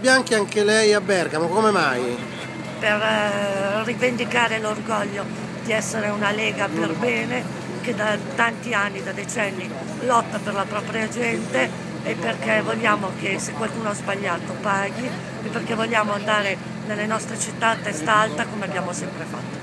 Bianchi anche lei a Bergamo, come mai? Per eh, rivendicare l'orgoglio di essere una Lega per mm. bene che da tanti anni, da decenni, lotta per la propria gente e perché vogliamo che se qualcuno ha sbagliato paghi e perché vogliamo andare nelle nostre città a testa alta come abbiamo sempre fatto.